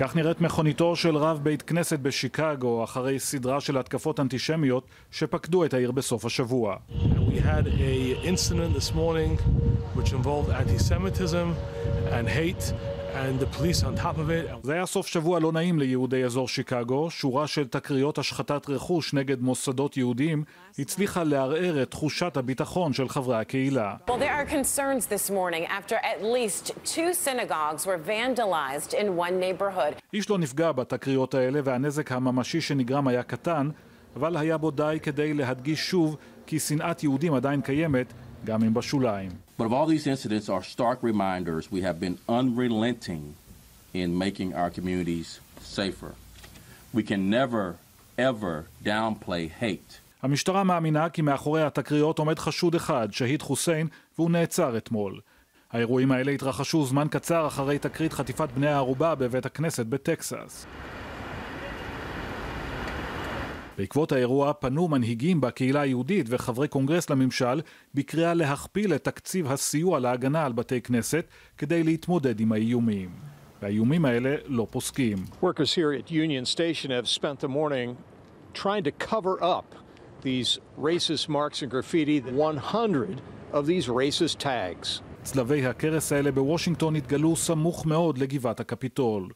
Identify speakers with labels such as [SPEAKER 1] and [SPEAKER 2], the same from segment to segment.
[SPEAKER 1] כך נראית מכוניתו של רב בית כנסת בשיקגו אחרי סדרה של התקפות אנטישמיות שפקדו את העיר בסוף השבוע.
[SPEAKER 2] Morning and and the police on top of it.
[SPEAKER 1] זה היה סוף שבוע לא נעים ליהודי אזור שיקגו, שורה של תקריות השחתת רכוש נגד מוסדות יהודיים הצליחה לערער את תחושת הביטחון של חברי הקהילה.
[SPEAKER 3] Well, there are concerns this morning after at least two synagogues were vandalized in one neighborhood.
[SPEAKER 1] איש לא נפגע בתקריות האלה והנזק הממשי שנגרם היה קטן, אבל היה בו די כדי להדגיש שוב כי שנאת יהודים עדיין קיימת, גם אם בשוליים.
[SPEAKER 4] But of all these incidents are stark reminders we have been unrelenting in making our communities safer. We can never, ever downplay hate.
[SPEAKER 1] המשטרה מאמינה כי מאחורי התקריות עומד חשוד אחד, שהיד חוסיין, והוא נעצר אתמול. האירועים האלה התרחשו זמן קצר אחרי תקרית חטיפת בני הערובה בבית הכנסת בטקסס. בעקבות האירוע פנו מנהיגים בקהילה היהודית וחברי קונגרס לממשל בקריאה להכפיל את תקציב הסיוע להגנה על בתי כנסת כדי להתמודד עם האיומים. והאיומים האלה לא פוסקים.
[SPEAKER 5] Workers here at Union Station have spent the morning trying to cover up these racist marks and graffiti, 100 of these racist tags.
[SPEAKER 1] צלבי הקרס האלה בוושינגטון התגלו סמוך מאוד לגבעת הקפיטול,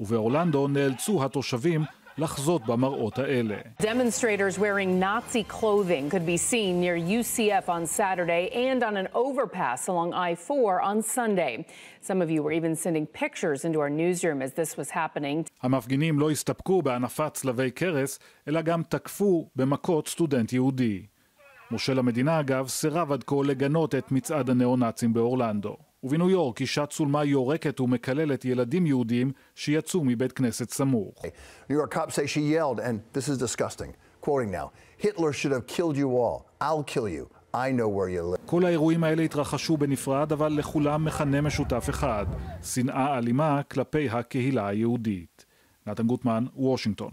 [SPEAKER 1] ובאורלנדו נאלצו התושבים לחזות במראות האלה.
[SPEAKER 6] Demonstrators wearing Nazi clothing could be seen near UCF on Saturday and on an overpass along I 4 on Sunday. Some of you were even sending pictures into our newsroom as this was happening.
[SPEAKER 1] המפגינים לא הסתפקו בהנפת צלבי קרס, אלא גם תקפו במכות סטודנט יהודי. מושל המדינה, אגב, סירב עד כה לגנות את מצעד הניאו-נאצים באורלנדו. ובניו יורק אישה צולמה יורקת ומקללת ילדים יהודים שיצאו מבית כנסת סמוך.
[SPEAKER 7] Yelled, now.
[SPEAKER 1] כל האירועים האלה התרחשו בנפרד, אבל לכולם מכנה משותף אחד, שנאה אלימה כלפי הקהילה היהודית. נתן גוטמן, וושינגטון.